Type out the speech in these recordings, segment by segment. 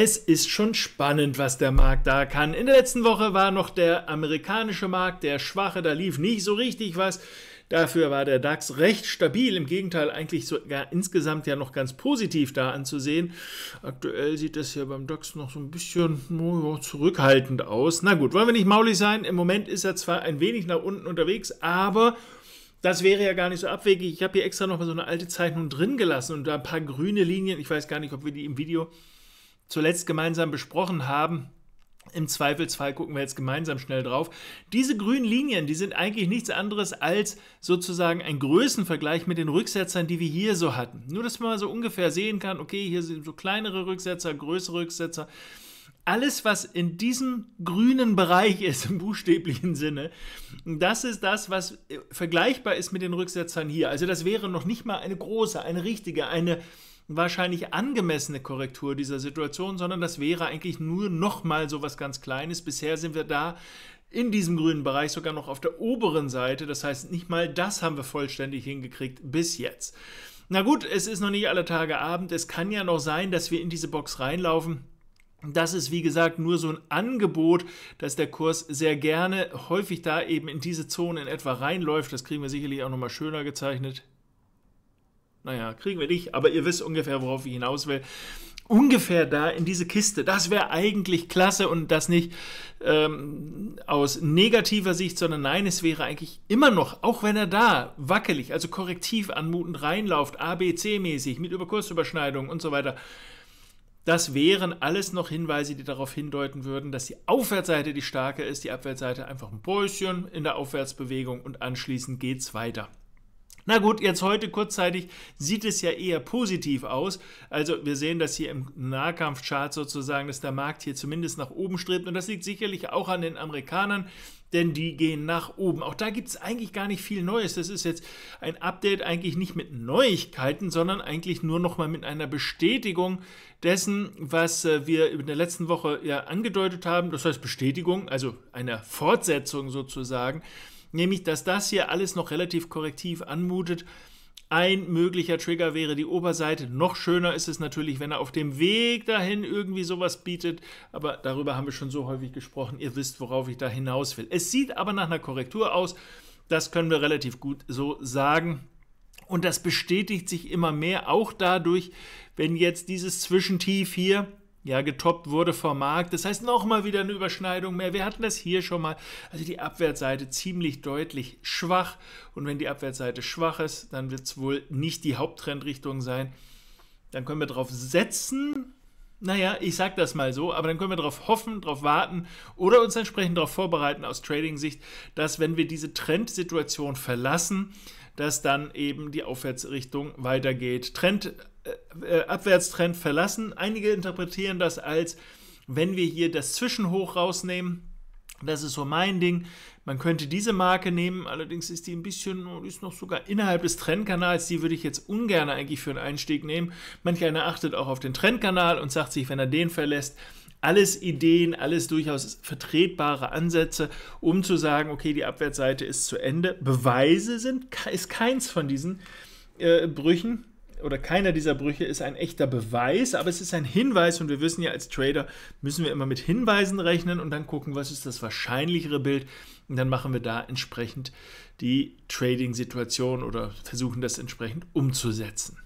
Es ist schon spannend, was der Markt da kann. In der letzten Woche war noch der amerikanische Markt der schwache, da lief nicht so richtig was. Dafür war der DAX recht stabil, im Gegenteil eigentlich sogar insgesamt ja noch ganz positiv da anzusehen. Aktuell sieht das ja beim DAX noch so ein bisschen oh, zurückhaltend aus. Na gut, wollen wir nicht maulig sein? Im Moment ist er zwar ein wenig nach unten unterwegs, aber das wäre ja gar nicht so abwegig. Ich habe hier extra noch mal so eine alte Zeichnung drin gelassen und da ein paar grüne Linien. Ich weiß gar nicht, ob wir die im Video zuletzt gemeinsam besprochen haben. Im Zweifelsfall gucken wir jetzt gemeinsam schnell drauf. Diese grünen Linien, die sind eigentlich nichts anderes als sozusagen ein Größenvergleich mit den Rücksetzern, die wir hier so hatten. Nur, dass man so ungefähr sehen kann, okay, hier sind so kleinere Rücksetzer, größere Rücksetzer. Alles, was in diesem grünen Bereich ist, im buchstäblichen Sinne, das ist das, was vergleichbar ist mit den Rücksetzern hier. Also das wäre noch nicht mal eine große, eine richtige, eine wahrscheinlich angemessene Korrektur dieser Situation, sondern das wäre eigentlich nur nochmal so was ganz Kleines. Bisher sind wir da in diesem grünen Bereich sogar noch auf der oberen Seite. Das heißt, nicht mal das haben wir vollständig hingekriegt bis jetzt. Na gut, es ist noch nicht alle Tage Abend. Es kann ja noch sein, dass wir in diese Box reinlaufen. Das ist wie gesagt nur so ein Angebot, dass der Kurs sehr gerne häufig da eben in diese Zone in etwa reinläuft. Das kriegen wir sicherlich auch nochmal schöner gezeichnet. Naja, kriegen wir nicht, aber ihr wisst ungefähr, worauf ich hinaus will. Ungefähr da in diese Kiste. Das wäre eigentlich klasse und das nicht ähm, aus negativer Sicht, sondern nein, es wäre eigentlich immer noch, auch wenn er da wackelig, also korrektiv anmutend reinläuft, ABC-mäßig, mit Überkursüberschneidungen und so weiter. Das wären alles noch Hinweise, die darauf hindeuten würden, dass die Aufwärtsseite die starke ist, die Abwärtsseite einfach ein Päuschen in der Aufwärtsbewegung und anschließend geht es weiter. Na gut, jetzt heute kurzzeitig sieht es ja eher positiv aus. Also wir sehen das hier im Nahkampfchart sozusagen, dass der Markt hier zumindest nach oben strebt. Und das liegt sicherlich auch an den Amerikanern, denn die gehen nach oben. Auch da gibt es eigentlich gar nicht viel Neues. Das ist jetzt ein Update eigentlich nicht mit Neuigkeiten, sondern eigentlich nur nochmal mit einer Bestätigung dessen, was äh, wir in der letzten Woche ja angedeutet haben. Das heißt Bestätigung, also einer Fortsetzung sozusagen nämlich dass das hier alles noch relativ korrektiv anmutet. Ein möglicher Trigger wäre die Oberseite. Noch schöner ist es natürlich, wenn er auf dem Weg dahin irgendwie sowas bietet. Aber darüber haben wir schon so häufig gesprochen. Ihr wisst, worauf ich da hinaus will. Es sieht aber nach einer Korrektur aus. Das können wir relativ gut so sagen. Und das bestätigt sich immer mehr, auch dadurch, wenn jetzt dieses Zwischentief hier ja, getoppt wurde vom Markt. Das heißt, nochmal wieder eine Überschneidung mehr. Wir hatten das hier schon mal. Also die Abwärtsseite ziemlich deutlich schwach. Und wenn die Abwärtsseite schwach ist, dann wird es wohl nicht die Haupttrendrichtung sein. Dann können wir darauf setzen, naja, ich sag das mal so, aber dann können wir darauf hoffen, darauf warten oder uns entsprechend darauf vorbereiten aus Trading-Sicht, dass wenn wir diese Trendsituation verlassen, dass dann eben die Aufwärtsrichtung weitergeht. Trend Abwärtstrend verlassen. Einige interpretieren das als, wenn wir hier das Zwischenhoch rausnehmen, das ist so mein Ding. Man könnte diese Marke nehmen, allerdings ist die ein bisschen, ist noch sogar innerhalb des Trendkanals. Die würde ich jetzt ungern eigentlich für einen Einstieg nehmen. Manch einer achtet auch auf den Trendkanal und sagt sich, wenn er den verlässt, alles Ideen, alles durchaus vertretbare Ansätze, um zu sagen, okay, die Abwärtsseite ist zu Ende. Beweise sind, ist keins von diesen äh, Brüchen oder keiner dieser Brüche ist ein echter Beweis, aber es ist ein Hinweis und wir wissen ja als Trader müssen wir immer mit Hinweisen rechnen und dann gucken, was ist das wahrscheinlichere Bild und dann machen wir da entsprechend die Trading-Situation oder versuchen das entsprechend umzusetzen.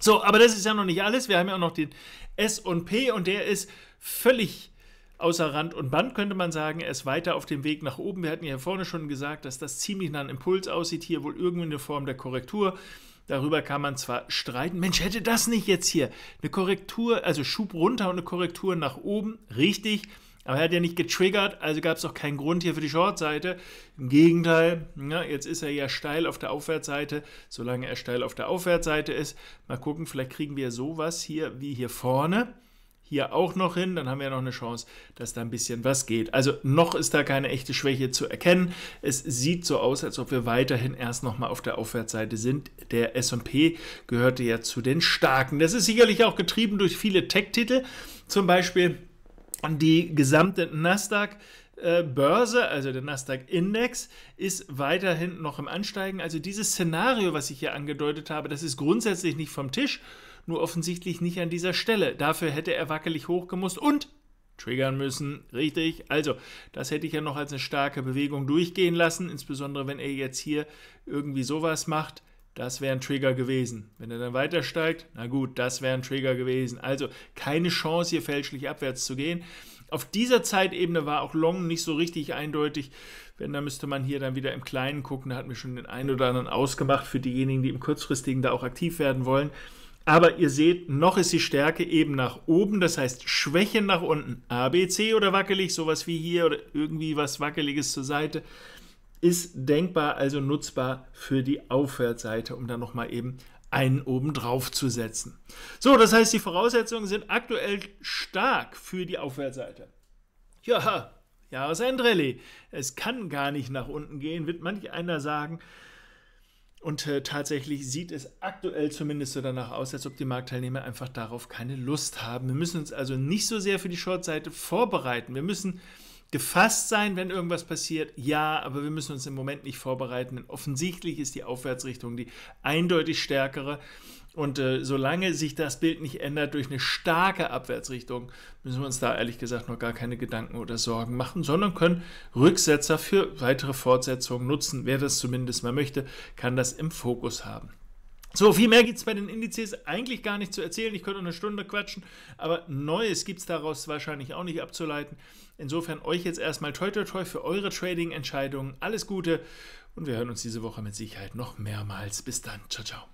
So, aber das ist ja noch nicht alles. Wir haben ja auch noch den S&P und der ist völlig außer Rand und Band, könnte man sagen. Er ist weiter auf dem Weg nach oben. Wir hatten ja vorne schon gesagt, dass das ziemlich nach einem Impuls aussieht. Hier wohl irgendwie eine Form der Korrektur. Darüber kann man zwar streiten, Mensch, hätte das nicht jetzt hier eine Korrektur, also Schub runter und eine Korrektur nach oben, richtig, aber er hat ja nicht getriggert, also gab es auch keinen Grund hier für die Short-Seite. Im Gegenteil, ja, jetzt ist er ja steil auf der Aufwärtsseite, solange er steil auf der Aufwärtsseite ist. Mal gucken, vielleicht kriegen wir sowas hier wie hier vorne hier auch noch hin, dann haben wir noch eine Chance, dass da ein bisschen was geht. Also noch ist da keine echte Schwäche zu erkennen. Es sieht so aus, als ob wir weiterhin erst nochmal auf der Aufwärtsseite sind. Der S&P gehörte ja zu den Starken. Das ist sicherlich auch getrieben durch viele Tech-Titel, zum Beispiel die gesamte Nasdaq. Äh, Börse, also der Nasdaq-Index, ist weiterhin noch im Ansteigen. Also dieses Szenario, was ich hier angedeutet habe, das ist grundsätzlich nicht vom Tisch. Nur offensichtlich nicht an dieser Stelle. Dafür hätte er wackelig hochgemusst und triggern müssen, richtig. Also, das hätte ich ja noch als eine starke Bewegung durchgehen lassen, insbesondere wenn er jetzt hier irgendwie sowas macht. Das wäre ein Trigger gewesen. Wenn er dann weiter steigt, na gut, das wäre ein Trigger gewesen. Also keine Chance, hier fälschlich abwärts zu gehen. Auf dieser Zeitebene war auch Long nicht so richtig eindeutig. Wenn, dann müsste man hier dann wieder im Kleinen gucken. Da hat mir schon den einen oder anderen ausgemacht für diejenigen, die im kurzfristigen da auch aktiv werden wollen. Aber ihr seht, noch ist die Stärke eben nach oben, das heißt Schwäche nach unten. ABC oder wackelig, sowas wie hier oder irgendwie was Wackeliges zur Seite, ist denkbar, also nutzbar für die Aufwärtsseite, um dann nochmal eben einen oben drauf zu setzen. So, das heißt, die Voraussetzungen sind aktuell stark für die Aufwärtsseite. Ja, Jahresendrallye. Es kann gar nicht nach unten gehen, wird manch einer sagen. Und äh, tatsächlich sieht es aktuell zumindest so danach aus, als ob die Marktteilnehmer einfach darauf keine Lust haben. Wir müssen uns also nicht so sehr für die Short-Seite vorbereiten. Wir müssen gefasst sein, wenn irgendwas passiert. Ja, aber wir müssen uns im Moment nicht vorbereiten, denn offensichtlich ist die Aufwärtsrichtung die eindeutig stärkere. Und äh, solange sich das Bild nicht ändert durch eine starke Abwärtsrichtung, müssen wir uns da ehrlich gesagt noch gar keine Gedanken oder Sorgen machen, sondern können Rücksetzer für weitere Fortsetzungen nutzen. Wer das zumindest mal möchte, kann das im Fokus haben. So, viel mehr gibt es bei den Indizes eigentlich gar nicht zu erzählen. Ich könnte eine Stunde quatschen, aber Neues gibt es daraus wahrscheinlich auch nicht abzuleiten. Insofern euch jetzt erstmal toi toi toi für eure Trading-Entscheidungen. Alles Gute und wir hören uns diese Woche mit Sicherheit noch mehrmals. Bis dann. Ciao, ciao.